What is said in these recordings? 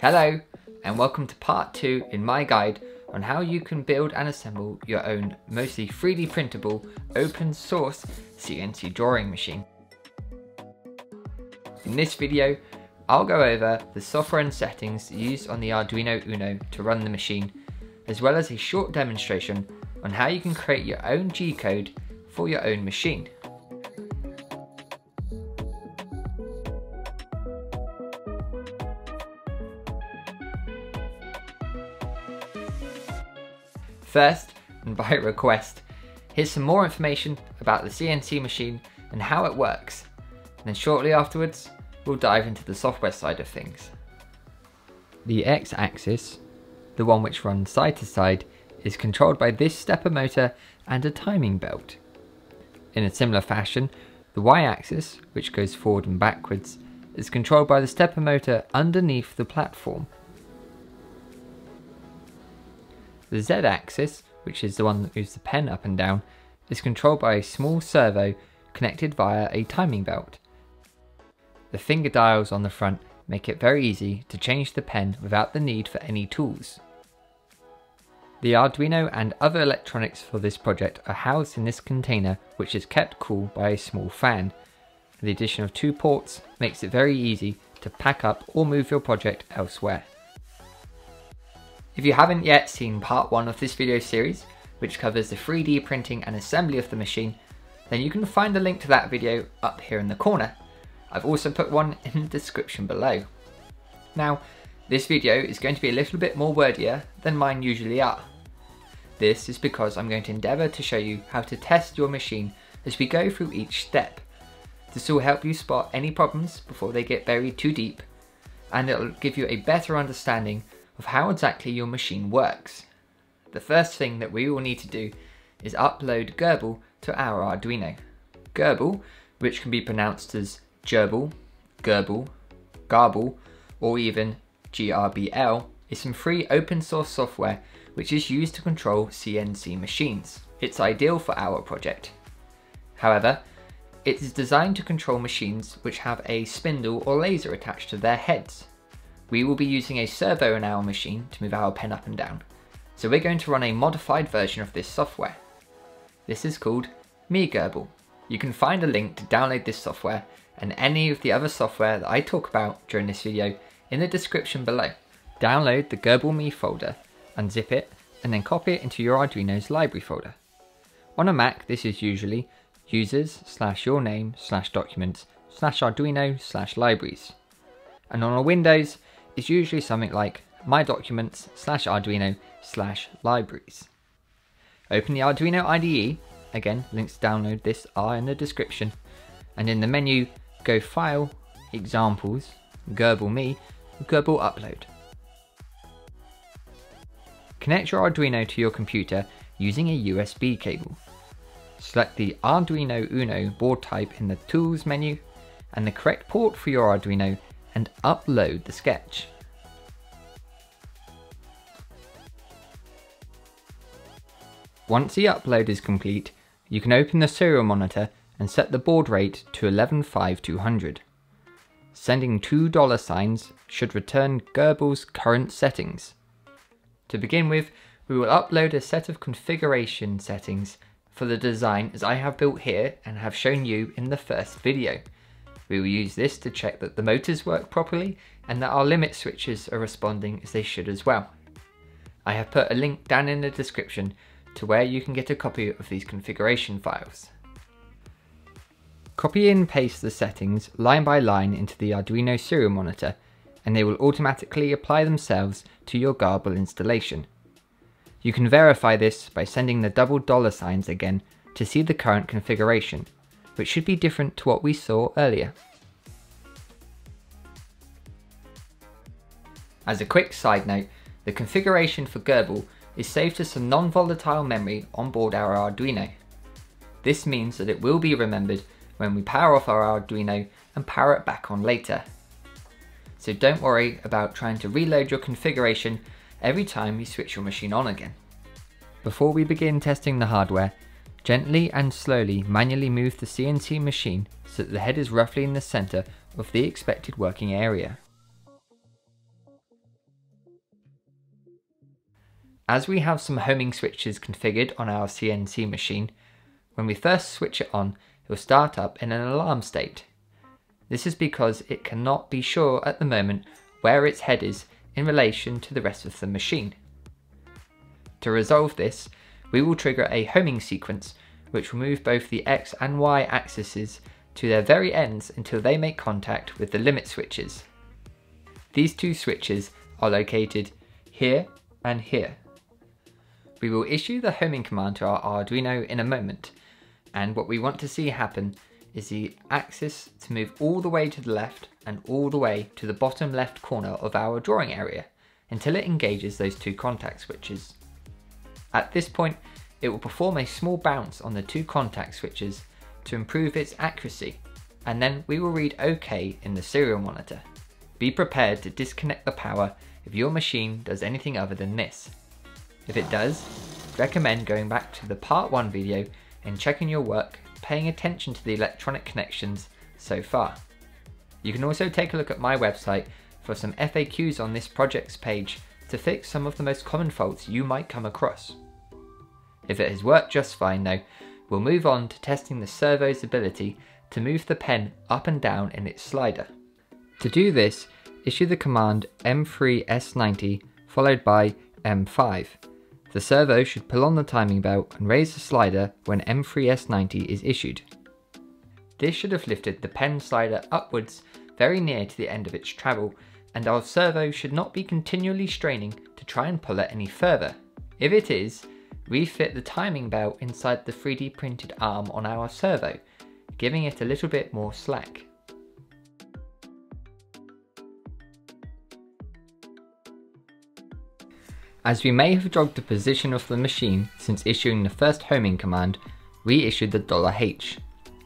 Hello and welcome to part 2 in my guide on how you can build and assemble your own mostly 3D printable open source CNC drawing machine. In this video I'll go over the software and settings used on the Arduino Uno to run the machine as well as a short demonstration on how you can create your own G-code for your own machine. First, and by request, here's some more information about the CNC machine and how it works. And then shortly afterwards, we'll dive into the software side of things. The x-axis, the one which runs side to side, is controlled by this stepper motor and a timing belt. In a similar fashion, the y-axis, which goes forward and backwards, is controlled by the stepper motor underneath the platform The z-axis, which is the one that moves the pen up and down, is controlled by a small servo connected via a timing belt. The finger dials on the front make it very easy to change the pen without the need for any tools. The Arduino and other electronics for this project are housed in this container which is kept cool by a small fan. The addition of two ports makes it very easy to pack up or move your project elsewhere. If you haven't yet seen part 1 of this video series, which covers the 3D printing and assembly of the machine, then you can find the link to that video up here in the corner. I've also put one in the description below. Now, this video is going to be a little bit more wordier than mine usually are. This is because I'm going to endeavour to show you how to test your machine as we go through each step. This will help you spot any problems before they get buried too deep, and it'll give you a better understanding of how exactly your machine works. The first thing that we will need to do is upload Gerbil to our Arduino. Gerbil, which can be pronounced as Gerbil, Gerbil, Garble, or even GRBL, is some free open source software which is used to control CNC machines. It's ideal for our project. However, it is designed to control machines which have a spindle or laser attached to their heads. We will be using a servo in our machine to move our pen up and down, so we're going to run a modified version of this software. This is called MeGerbil. You can find a link to download this software and any of the other software that I talk about during this video in the description below. Download the Gerbil Me folder, unzip it, and then copy it into your Arduino's library folder. On a Mac, this is usually users slash your name slash documents slash Arduino slash libraries. And on a Windows, is usually something like my documents slash Arduino slash libraries. Open the Arduino IDE, again links to download this are in the description, and in the menu go File, Examples, Gerbil Me, Gerbil Upload. Connect your Arduino to your computer using a USB cable. Select the Arduino Uno board type in the Tools menu and the correct port for your Arduino and upload the sketch. Once the upload is complete, you can open the serial monitor and set the baud rate to 115200. Sending two dollar signs should return Gerbil's current settings. To begin with, we will upload a set of configuration settings for the design as I have built here and have shown you in the first video. We will use this to check that the motors work properly and that our limit switches are responding as they should as well. I have put a link down in the description to where you can get a copy of these configuration files. Copy and paste the settings line by line into the Arduino serial monitor and they will automatically apply themselves to your Garble installation. You can verify this by sending the double dollar signs again to see the current configuration which should be different to what we saw earlier. As a quick side note, the configuration for Gerbil is saved to some non-volatile memory on board our Arduino. This means that it will be remembered when we power off our Arduino and power it back on later. So don't worry about trying to reload your configuration every time you switch your machine on again. Before we begin testing the hardware, Gently and slowly manually move the CNC machine so that the head is roughly in the center of the expected working area. As we have some homing switches configured on our CNC machine, when we first switch it on, it will start up in an alarm state. This is because it cannot be sure at the moment where its head is in relation to the rest of the machine. To resolve this, we will trigger a homing sequence which will move both the X and Y axes to their very ends until they make contact with the limit switches. These two switches are located here and here. We will issue the homing command to our Arduino in a moment, and what we want to see happen is the axis to move all the way to the left and all the way to the bottom left corner of our drawing area until it engages those two contact switches. At this point, it will perform a small bounce on the two contact switches to improve its accuracy, and then we will read OK in the serial monitor. Be prepared to disconnect the power if your machine does anything other than this. If it does, recommend going back to the part 1 video and checking your work, paying attention to the electronic connections so far. You can also take a look at my website for some FAQs on this project's page to fix some of the most common faults you might come across. If it has worked just fine though, we'll move on to testing the servo's ability to move the pen up and down in its slider. To do this, issue the command M3S90 followed by M5. The servo should pull on the timing belt and raise the slider when M3S90 is issued. This should have lifted the pen slider upwards very near to the end of its travel, and our servo should not be continually straining to try and pull it any further. If it is, refit the timing belt inside the 3D printed arm on our servo, giving it a little bit more slack. As we may have jogged the position of the machine since issuing the first homing command, we issued the $H,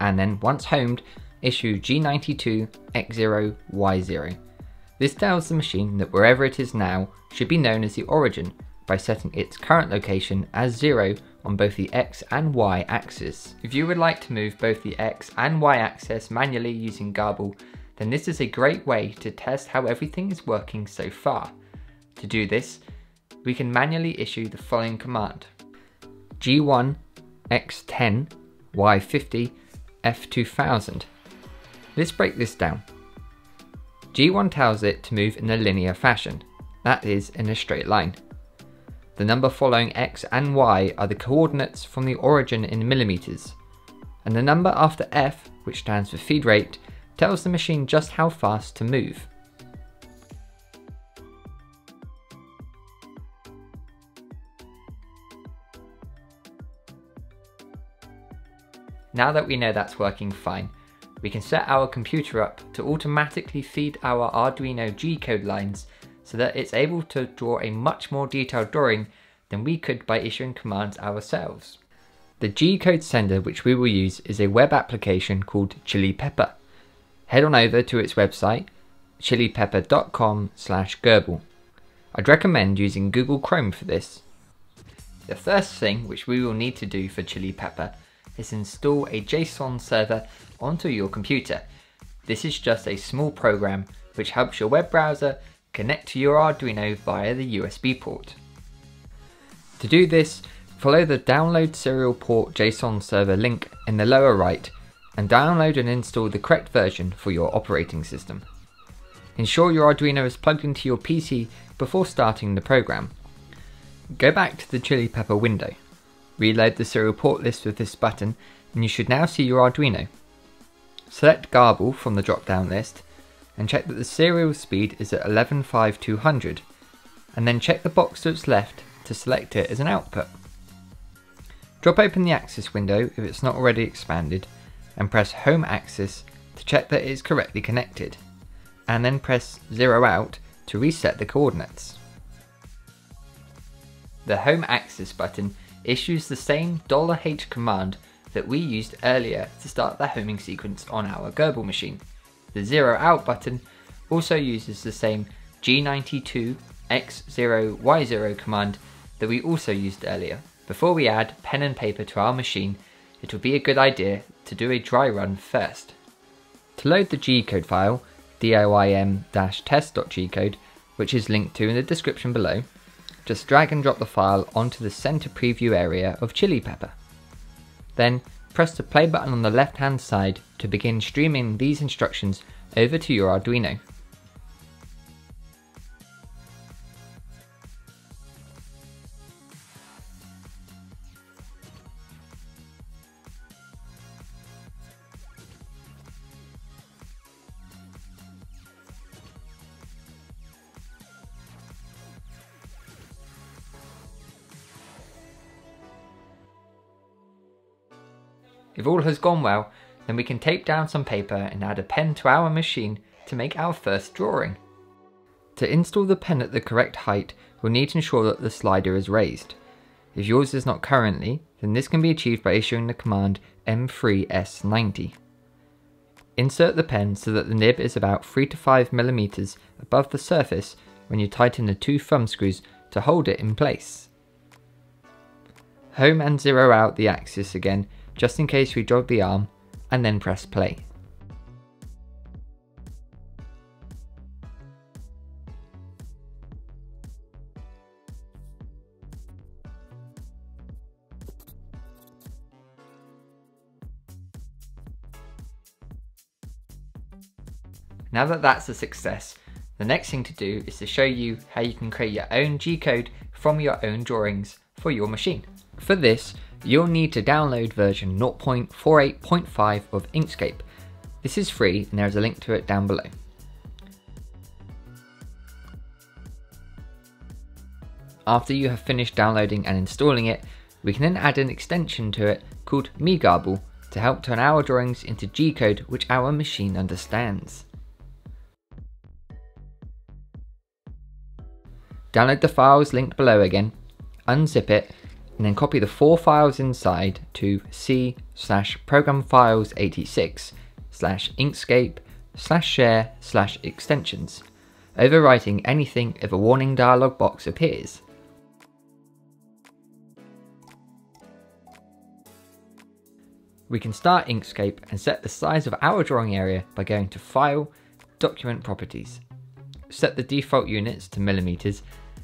and then once homed, issue G92X0Y0. This tells the machine that wherever it is now should be known as the origin by setting its current location as 0 on both the X and Y axis. If you would like to move both the X and Y axis manually using Garble, then this is a great way to test how everything is working so far. To do this, we can manually issue the following command. G1, X10, Y50, F2000. Let's break this down. G1 tells it to move in a linear fashion, that is, in a straight line. The number following x and y are the coordinates from the origin in millimeters, and the number after f, which stands for feed rate, tells the machine just how fast to move. Now that we know that's working fine, we can set our computer up to automatically feed our Arduino G-code lines so that it's able to draw a much more detailed drawing than we could by issuing commands ourselves. The G-code sender which we will use is a web application called ChiliPeppr. Head on over to its website chilipeppr.com slash Gerbil. I'd recommend using Google Chrome for this. The first thing which we will need to do for ChiliPeppr is install a JSON server onto your computer. This is just a small program which helps your web browser connect to your Arduino via the USB port. To do this, follow the download serial port JSON server link in the lower right and download and install the correct version for your operating system. Ensure your Arduino is plugged into your PC before starting the program. Go back to the ChiliPeppr window. Reload the serial port list with this button and you should now see your Arduino. Select Garble from the drop down list and check that the serial speed is at 115200 and then check the box to its left to select it as an output. Drop open the axis window if it's not already expanded and press home axis to check that it is correctly connected and then press 0 out to reset the coordinates. The home axis button issues the same $H command that we used earlier to start the homing sequence on our Gerbil machine. The zero out button also uses the same G92X0Y0 command that we also used earlier. Before we add pen and paper to our machine, it would be a good idea to do a dry run first. To load the G-code file, diym-test.gcode, which is linked to in the description below, just drag and drop the file onto the center preview area of ChiliPeppr. Then press the play button on the left hand side to begin streaming these instructions over to your Arduino. If all has gone well, then we can tape down some paper and add a pen to our machine to make our first drawing. To install the pen at the correct height, we'll need to ensure that the slider is raised. If yours is not currently, then this can be achieved by issuing the command M3S90. Insert the pen so that the nib is about 3 to 5 millimeters above the surface when you tighten the two thumb screws to hold it in place. Home and zero out the axis again just in case we jog the arm, and then press play. Now that that's a success, the next thing to do is to show you how you can create your own G-code from your own drawings for your machine. For this, you'll need to download version 0.48.5 of Inkscape. This is free and there's a link to it down below. After you have finished downloading and installing it, we can then add an extension to it called MeGarble to help turn our drawings into G-code which our machine understands. Download the files linked below again, unzip it and then copy the four files inside to c slash program files 86 slash inkscape slash share slash extensions, overwriting anything if a warning dialog box appears. We can start Inkscape and set the size of our drawing area by going to File, Document Properties. Set the default units to millimeters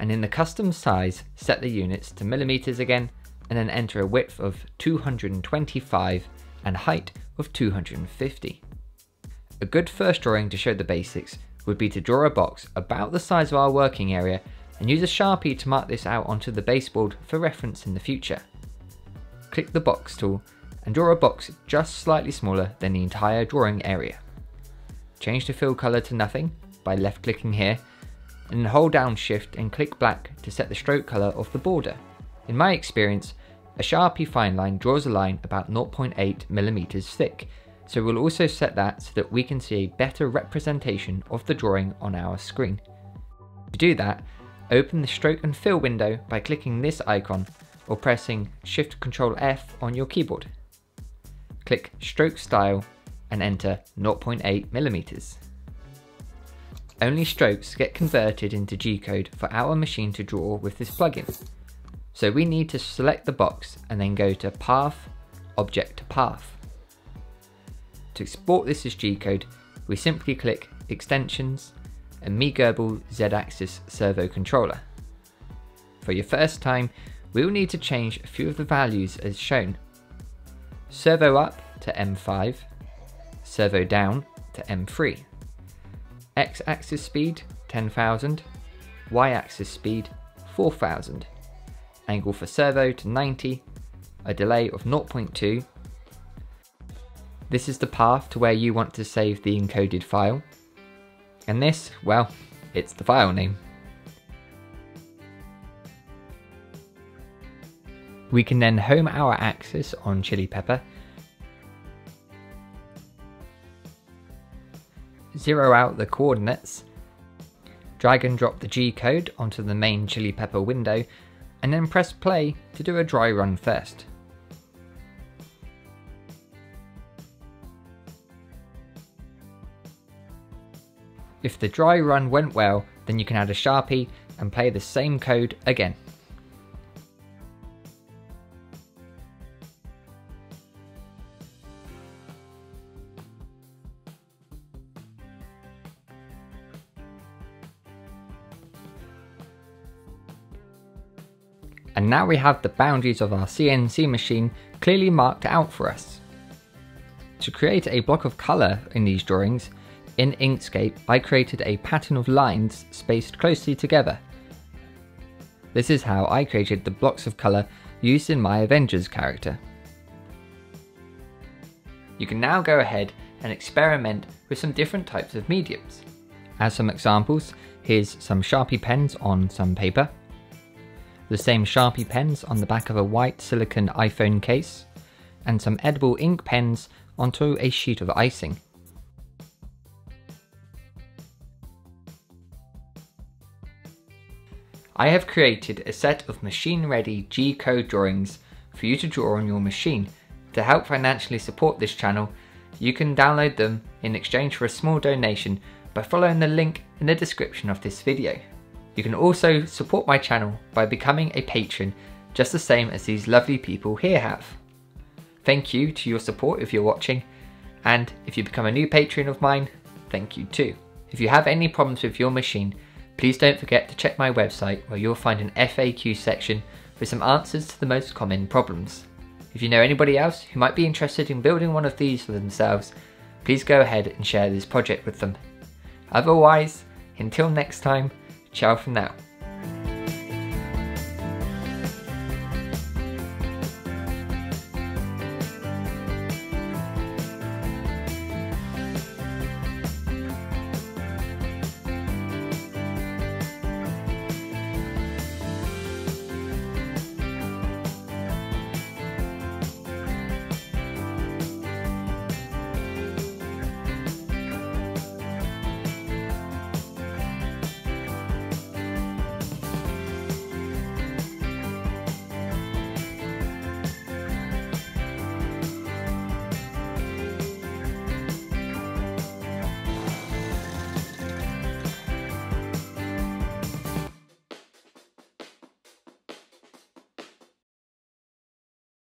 and in the custom size, set the units to millimeters again, and then enter a width of 225 and height of 250. A good first drawing to show the basics would be to draw a box about the size of our working area and use a sharpie to mark this out onto the baseboard for reference in the future. Click the box tool and draw a box just slightly smaller than the entire drawing area. Change the fill color to nothing by left clicking here and hold down shift and click black to set the stroke color of the border. In my experience, a Sharpie fine line draws a line about 0.8mm thick, so we'll also set that so that we can see a better representation of the drawing on our screen. To do that, open the stroke and fill window by clicking this icon or pressing Shift Ctrl F on your keyboard. Click Stroke Style and enter 0.8mm. Only strokes get converted into G-code for our machine to draw with this plugin. So we need to select the box and then go to Path, Object to Path. To export this as G-code, we simply click Extensions and MeGerbil Z-axis servo controller. For your first time, we will need to change a few of the values as shown. Servo up to M5, servo down to M3 x-axis speed 10,000, y-axis speed 4,000, angle for servo to 90, a delay of 0.2. This is the path to where you want to save the encoded file. And this, well, it's the file name. We can then home our axis on ChiliPeppr zero out the coordinates, drag and drop the G code onto the main ChiliPeppr window, and then press play to do a dry run first. If the dry run went well, then you can add a Sharpie and play the same code again. Now we have the boundaries of our CNC machine clearly marked out for us. To create a block of colour in these drawings, in Inkscape I created a pattern of lines spaced closely together. This is how I created the blocks of colour used in my Avengers character. You can now go ahead and experiment with some different types of mediums. As some examples, here's some Sharpie pens on some paper, the same Sharpie pens on the back of a white silicone iPhone case, and some edible ink pens onto a sheet of icing. I have created a set of machine-ready G-code drawings for you to draw on your machine. To help financially support this channel, you can download them in exchange for a small donation by following the link in the description of this video. You can also support my channel by becoming a patron just the same as these lovely people here have. Thank you to your support if you're watching, and if you become a new patron of mine, thank you too. If you have any problems with your machine, please don't forget to check my website where you'll find an FAQ section with some answers to the most common problems. If you know anybody else who might be interested in building one of these for themselves, please go ahead and share this project with them. Otherwise, until next time, ciao for now.